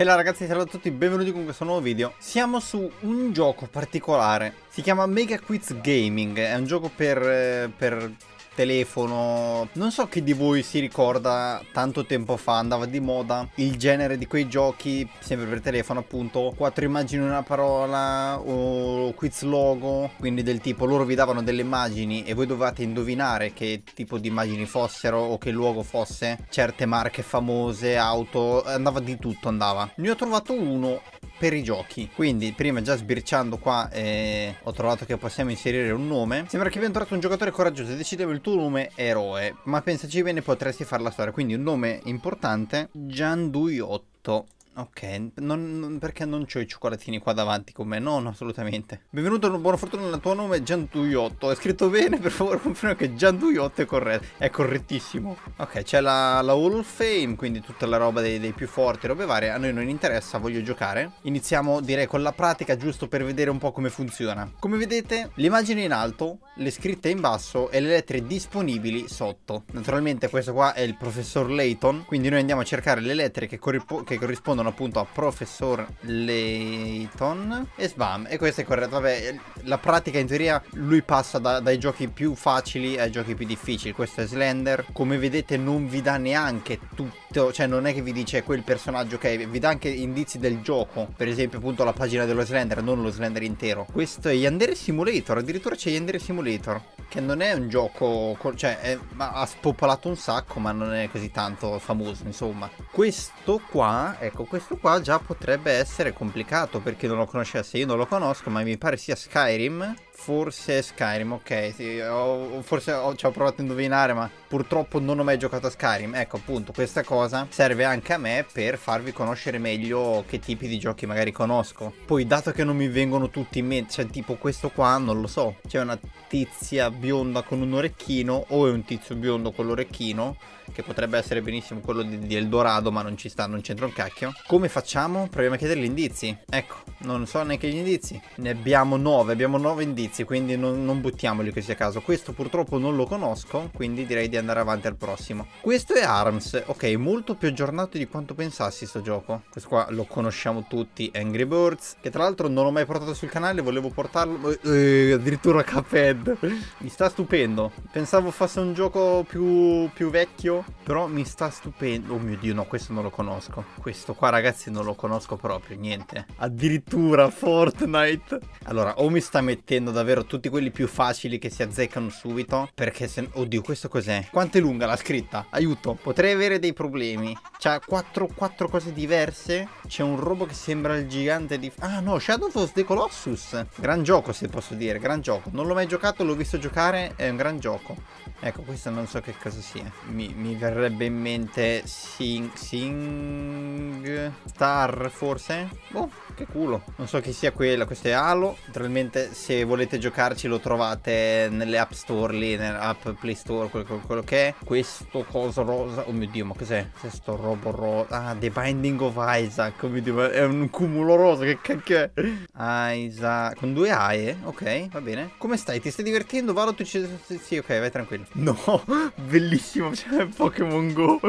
E là ragazzi, ciao a tutti, benvenuti con questo nuovo video. Siamo su un gioco particolare, si chiama Mega Quiz Gaming, è un gioco per, eh, per telefono. Non so chi di voi si ricorda tanto tempo fa andava di moda il genere di quei giochi, sempre per telefono appunto, quattro immagini una parola o quiz logo, quindi del tipo loro vi davano delle immagini e voi dovevate indovinare che tipo di immagini fossero o che luogo fosse, certe marche famose, auto, andava di tutto andava. Ne ho trovato uno per i giochi. Quindi prima già sbirciando qua eh, ho trovato che possiamo inserire un nome. Sembra che abbiamo trovato un giocatore coraggioso e decidevo il tuo nome eroe. Ma pensaci bene potresti fare la storia. Quindi un nome importante. Gianduiotto. Ok, non, non, perché non c'ho i cioccolatini qua davanti con me? No, no, assolutamente. Benvenuto, buona fortuna nel tuo nome Gianduiotto. È scritto bene, per favore conferma che Gianduiotto è corretto. È correttissimo. Ok, c'è la, la Hall of Fame, quindi tutta la roba dei, dei, più forti, robe varie. A noi non interessa, voglio giocare. Iniziamo, direi, con la pratica, giusto per vedere un po' come funziona. Come vedete, l'immagine in alto, le scritte in basso e le lettere disponibili sotto. Naturalmente questo qua è il professor Layton, quindi noi andiamo a cercare le lettere che, che corrispondono rispondono appunto a Professor Layton e Sbam. E questo è corretto. Vabbè, la pratica in teoria lui passa da, dai giochi più facili ai giochi più difficili. Questo è Slender. Come vedete non vi dà neanche tutto, cioè non è che vi dice quel personaggio che okay, vi dà anche indizi del gioco. Per esempio appunto la pagina dello Slender, non lo Slender intero. Questo è Yandere Simulator, addirittura c'è Yandere Simulator che non è un gioco, cioè è, ha spopolato un sacco ma non è così tanto famoso insomma. Questo qua, ecco questo qua già potrebbe essere complicato per chi non lo conoscesse, io non lo conosco ma mi pare sia Skyrim Forse Skyrim, ok, sì, ho, forse ho, ci ho provato a indovinare, ma purtroppo non ho mai giocato a Skyrim. Ecco, appunto, questa cosa serve anche a me per farvi conoscere meglio che tipi di giochi magari conosco. Poi, dato che non mi vengono tutti in mente, cioè tipo questo qua, non lo so, c'è una tizia bionda con un orecchino o è un tizio biondo con l'orecchino che potrebbe essere benissimo quello di, di Eldorado, ma non ci sta, non c'entra un cacchio. Come facciamo? Proviamo a chiedere gli indizi. Ecco, non so neanche gli indizi. Ne abbiamo nove, abbiamo nove indizi, quindi non, non buttiamoli così a caso. Questo purtroppo non lo conosco, quindi direi di andare avanti al prossimo. Questo è ARMS, ok, molto più aggiornato di quanto pensassi sto gioco. Questo qua lo conosciamo tutti, Angry Birds, che tra l'altro non ho mai portato sul canale, volevo portarlo, eh, addirittura Cuphead. Mi sta stupendo. Pensavo fosse un gioco più, più vecchio, però mi sta stupendo. Oh mio dio, no, questo non lo conosco. Questo qua, ragazzi, non lo conosco proprio, niente. Addirittura Fortnite. Allora, o mi sta mettendo davvero tutti quelli più facili che si azzeccano subito, perché se... Oddio, questo cos'è? Quanto è lunga la scritta? Aiuto, potrei avere dei problemi. C'ha quattro, quattro cose diverse. C'è un robo che sembra il gigante di... Ah no, Shadow of the Colossus. Gran gioco, se posso dire, gran gioco. Non l'ho mai giocato, l'ho visto giocare, è un gran gioco. Ecco, questo non so che cosa sia. Mi, mi verrebbe in mente Sing... Sing... Star, forse? Boh, che culo. Non so chi sia quella, questo è Halo. Naturalmente, se volete giocarci lo trovate nelle app store lì, nell'app Play Store, quello, quello, che è. Questo coso rosa... Oh mio Dio, ma cos'è? Questo robo rosa... Ah, The Binding of Isaac. Oh mio Dio, è un cumulo rosa, che cacchio è? Isaac... Con due AE? Ok, va bene. Come stai? Ti stai divertendo? Vado, tu ci... Sì, ok, vai tranquillo. No, bellissimo, c'è Pokémon Go.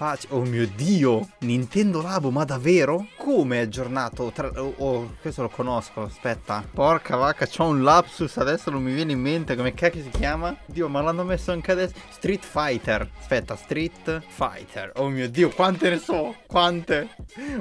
Faccio, oh mio dio, Nintendo Labo, ma davvero? Come è aggiornato? Tra... Oh, oh, questo lo conosco, aspetta. Porca vacca, c'ho un lapsus, adesso non mi viene in mente come cacchio si chiama. Dio, ma l'hanno messo anche adesso. Street Fighter. Aspetta, Street Fighter. Oh mio dio, quante ne so? Quante?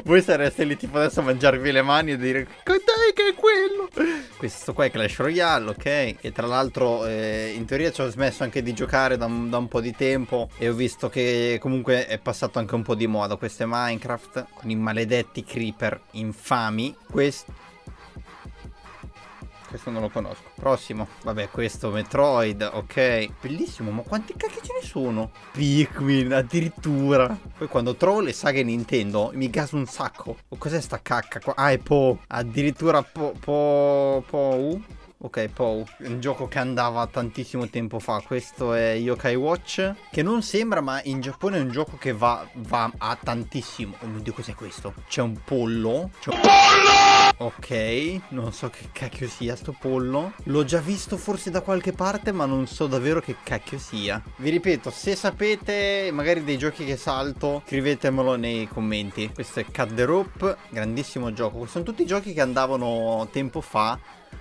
Voi sareste lì tipo adesso a mangiarvi le mani e dire, dai che è quello? Questo qua è Clash Royale, ok? E tra l'altro eh, in teoria ci ho smesso anche di giocare da un, da un, po' di tempo e ho visto che comunque è passato anche un po' di moda. Questo è Minecraft con i maledetti creeper infami. Questo... Questo non lo conosco. Prossimo. Vabbè, questo Metroid, ok. Bellissimo, ma quanti cacchi ce ne sono? Pikmin, addirittura. Poi quando trovo le saghe Nintendo mi gaso un sacco. Cos'è sta cacca qua? Ah, è Po. Addirittura Po... Po... Po... Ok, Pou, un gioco che andava tantissimo tempo fa. Questo è Yokai Watch, che non sembra, ma in Giappone è un gioco che va, va a tantissimo. Oh mio Dio, cos'è questo? C'è un pollo. C'è un pollo! Ok, non so che cacchio sia sto pollo. L'ho già visto forse da qualche parte, ma non so davvero che cacchio sia. Vi ripeto, se sapete magari dei giochi che salto, scrivetemelo nei commenti. Questo è Cut the Rope, grandissimo gioco. Sono tutti giochi che andavano tempo fa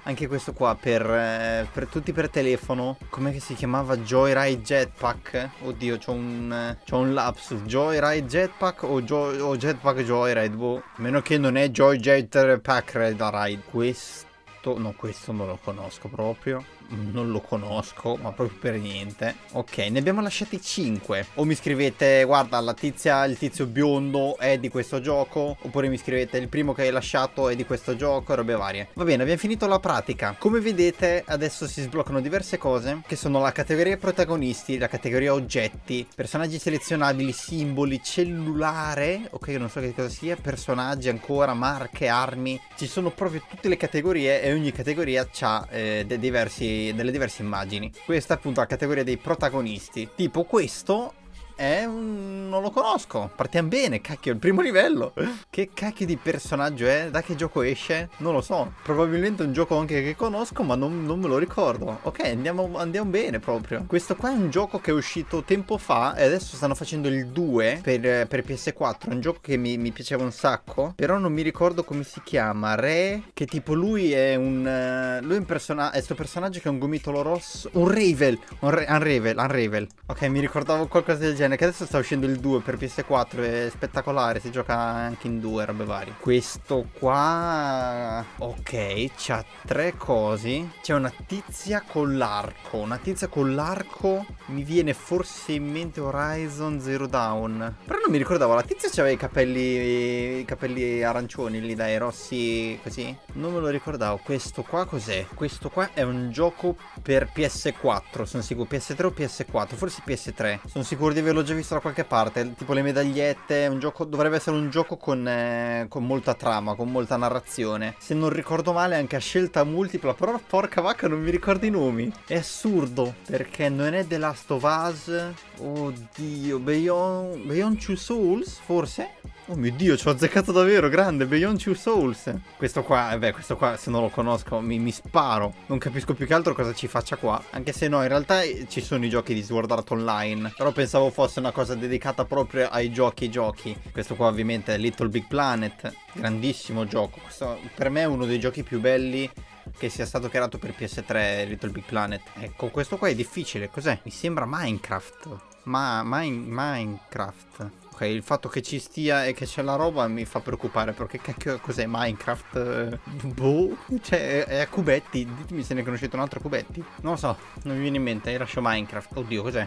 anche questo qua per, eh, per tutti per telefono. Com'è che si chiamava? Joyride Jetpack? Oddio, c'ho un, c'ho un lapsus. Joyride Jetpack o, jo, o Jetpack Joyride? Boh. A meno che non è Joy Jetpack Ride. Questo, no, questo non lo conosco proprio non lo conosco, ma proprio per niente. Ok, ne abbiamo lasciati 5. O mi scrivete, guarda, la tizia, il tizio biondo è di questo gioco. Oppure mi scrivete, il primo che hai lasciato è di questo gioco, robe varie. Va bene, abbiamo finito la pratica. Come vedete, adesso si sbloccano diverse cose, che sono la categoria protagonisti, la categoria oggetti, personaggi selezionabili, simboli, cellulare, ok, non so che cosa sia, personaggi ancora, marche, armi. Ci sono proprio tutte le categorie e ogni categoria ha eh, diversi delle diverse immagini. Questa è appunto la categoria dei protagonisti. Tipo questo è un... non lo conosco. Partiamo bene, cacchio, il primo livello. che cacchio di personaggio è? Da che gioco esce? Non lo so. Probabilmente un gioco anche che conosco, ma non, non me lo ricordo. Ok, andiamo, andiamo, bene proprio. Questo qua è un gioco che è uscito tempo fa e adesso stanno facendo il 2 per, per PS4. È un gioco che mi, mi, piaceva un sacco, però non mi ricordo come si chiama. Re, che tipo lui è un... Uh, lui è un personaggio... È questo personaggio che è un gomitolo rosso. Un Ravel. Un, Ra un Ravel, un Ravel. Ok, mi ricordavo qualcosa del genere bene che adesso sta uscendo il 2 per PS4 è spettacolare si gioca anche in due robe varie. Questo qua ok c'ha tre cosi. C'è una tizia con l'arco una tizia con l'arco mi viene forse in mente Horizon Zero Dawn. Però non mi ricordavo la tizia aveva i capelli i capelli arancioni lì dai rossi così? Non me lo ricordavo. Questo qua cos'è? Questo qua è un gioco per PS4 sono sicuro. PS3 o PS4 forse PS3 sono sicuro di averlo l'ho già visto da qualche parte, tipo le medagliette, gioco, dovrebbe essere un gioco con, eh, con, molta trama, con molta narrazione. Se non ricordo male anche a scelta multipla, però porca vacca non mi ricordo i nomi. È assurdo, perché non è The Last of Us, oddio, Beyond, Beyond Two Souls, forse? Oh mio dio, ci ho azzeccato davvero, grande, Beyond Two Souls. Questo qua, eh beh, questo qua se non lo conosco mi, mi, sparo. Non capisco più che altro cosa ci faccia qua. Anche se no, in realtà eh, ci sono i giochi di Sword Art Online. Però pensavo fosse una cosa dedicata proprio ai giochi giochi. Questo qua ovviamente è Little Big Planet. Grandissimo gioco. Questo per me è uno dei giochi più belli che sia stato creato per PS3 Little Big Planet. Ecco, questo qua è difficile. Cos'è? Mi sembra Minecraft. Ma Mine, Minecraft. Ok, il fatto che ci stia e che c'è la roba mi fa preoccupare perché cacchio cos'è Minecraft? Boh, cioè è a cubetti, ditemi se ne conoscete un altro cubetti. Non lo so, non mi viene in mente, io lascio Minecraft. Oddio, cos'è?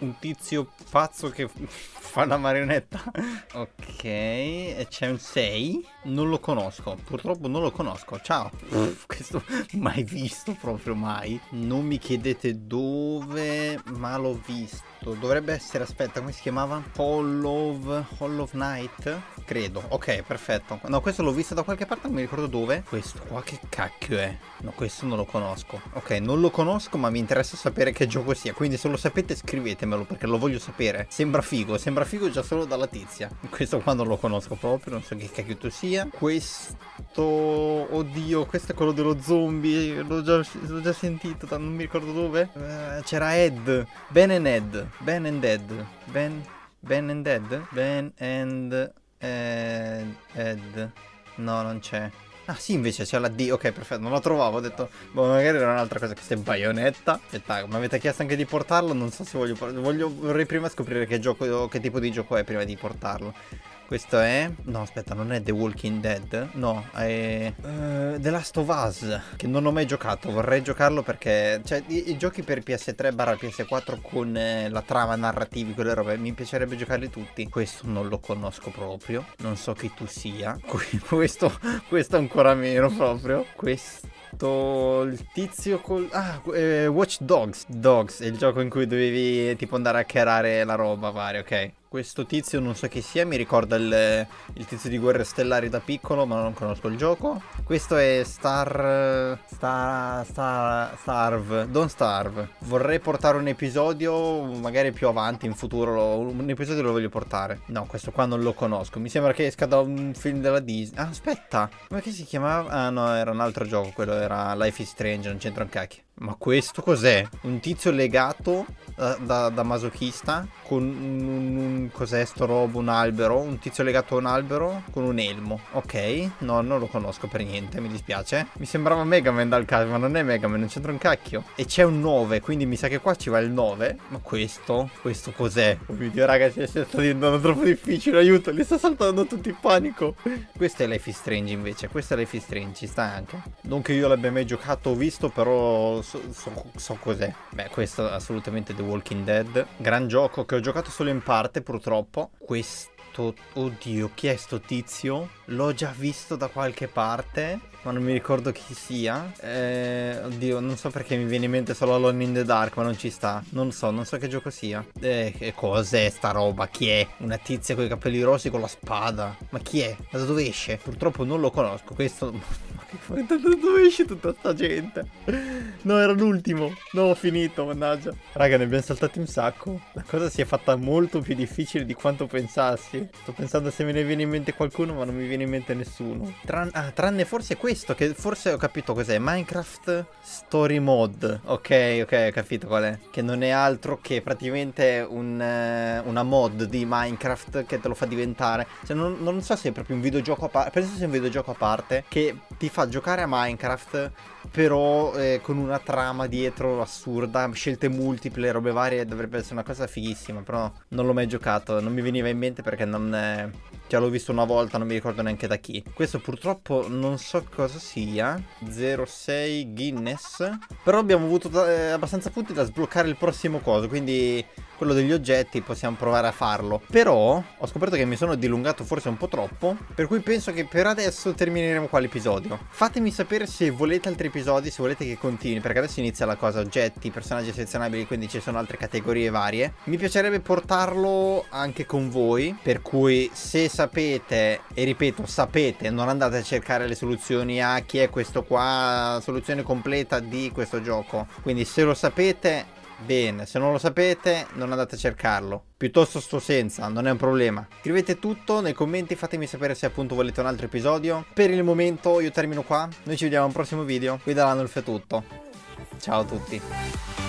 Un tizio pazzo che fa la marionetta. ok, e c'è un 6. Non lo conosco, purtroppo non lo conosco. Ciao. Questo mai visto proprio mai. Non mi chiedete dove, ma l'ho visto. Dovrebbe essere, aspetta, come si chiamava? Hollow of, Hollow of Night? Credo. Ok, perfetto. No, questo l'ho visto da qualche parte, non mi ricordo dove. Questo qua che cacchio è? No, questo non lo conosco. Ok, non lo conosco, ma mi interessa sapere che gioco sia. Quindi se lo sapete scrivetemelo, perché lo voglio sapere. Sembra figo, sembra figo già solo dalla tizia. Questo qua non lo conosco proprio, non so che cacchio tu sia. Questo... Oddio, questo è quello dello zombie. L'ho già, già, sentito, non mi ricordo dove. Uh, C'era Ed. Ben and Ed. Ben and Ed. Ben... Ben and Dead? Ben and Ed. Ed. No, non c'è. Ah sì, invece c'è la D. Ok, perfetto, non la trovavo. Ho detto, boh, magari era un'altra cosa. Questa è Bayonetta. Aspetta, mi avete chiesto anche di portarlo. Non so se voglio. Voglio vorrei prima scoprire che gioco, che tipo di gioco è prima di portarlo. Questo è... No, aspetta, non è The Walking Dead. No, è... Uh, The Last of Us, che non ho mai giocato. Vorrei giocarlo perché... Cioè, i, i giochi per PS3 barra PS4 con eh, la trama narrativi, quelle robe, mi piacerebbe giocarli tutti. Questo non lo conosco proprio. Non so chi tu sia. questo, questo ancora meno proprio. Questo il tizio col... Ah, eh, Watch Dogs. Dogs è il gioco in cui dovevi tipo andare a hackerare la roba varia, ok. Questo tizio non so chi sia, mi ricorda il, il, tizio di Guerre Stellari da piccolo, ma non conosco il gioco. Questo è Star... Star... Star... Starve. Don't Starve. Vorrei portare un episodio, magari più avanti, in futuro, un episodio lo voglio portare. No, questo qua non lo conosco. Mi sembra che esca da un film della Disney. Ah, aspetta. Come si chiamava? Ah, no, era un altro gioco, quello era Life is Strange, non c'entra un cacchio. Ma questo cos'è? Un tizio legato da, da, da masochista con un, un, cos'è sto robo? Un albero? Un tizio legato a un albero con un elmo. Ok, no, non lo conosco per niente, mi dispiace. Mi sembrava Megaman dal caso, ma non è Megaman, non c'entra un cacchio. E c'è un 9, quindi mi sa che qua ci va il 9. Ma questo? Questo cos'è? Oh mio dio, ragazzi, sta diventando troppo difficile, aiuto, li sta saltando tutti in panico. Questo è Life is Strange invece, questo è Life is Strange, ci sta anche. Non che io l'abbia mai giocato o visto, però so, so, so cos'è. Beh, questo è assolutamente The Walking Dead. Gran gioco che ho giocato solo in parte, purtroppo. Questo... Oddio, chi è sto tizio? L'ho già visto da qualche parte ma non mi ricordo chi sia. Eh, oddio, non so perché mi viene in mente solo Alone in the Dark, ma non ci sta. Non so, non so che gioco sia. Eh, cos'è sta roba? Chi è? Una tizia con i capelli rossi con la spada. Ma chi è? Da dove esce? Purtroppo non lo conosco. Questo... Dove esce tutta sta gente? No, era l'ultimo. No, ho finito, mannaggia. Raga, ne abbiamo saltati un sacco. La cosa si è fatta molto più difficile di quanto pensassi. Sto pensando se me ne viene in mente qualcuno, ma non mi viene in mente nessuno. Tran ah, tranne forse questo che forse ho capito cos'è. Minecraft Story Mode. Ok, ok, ho capito qual è. Che non è altro che praticamente un, uh, una mod di Minecraft che te lo fa diventare. Cioè, non, non so se è proprio un videogioco a parte. Penso sia un videogioco a parte che ti fa giocare a Minecraft però eh, con una trama dietro assurda, scelte multiple, robe varie, dovrebbe essere una cosa fighissima, però non l'ho mai giocato, non mi veniva in mente perché non... È... Cioè l'ho visto una volta, non mi ricordo neanche da chi. Questo purtroppo non so cosa sia. 06 Guinness. Però abbiamo avuto eh, abbastanza punti da sbloccare il prossimo coso, quindi quello degli oggetti possiamo provare a farlo. Però ho scoperto che mi sono dilungato forse un po' troppo, per cui penso che per adesso termineremo qua l'episodio. Fatemi sapere se volete altri episodi, se volete che continui, perché adesso inizia la cosa oggetti, personaggi selezionabili, quindi ci sono altre categorie varie. Mi piacerebbe portarlo anche con voi, per cui se sapete e ripeto, sapete, non andate a cercare le soluzioni a chi è questo qua, soluzione completa di questo gioco. Quindi se lo sapete, bene, se non lo sapete, non andate a cercarlo. Piuttosto sto senza, non è un problema. Scrivete tutto nei commenti, fatemi sapere se appunto volete un altro episodio. Per il momento io termino qua, noi ci vediamo al prossimo video. Qui da Lanolf è tutto. Ciao a tutti.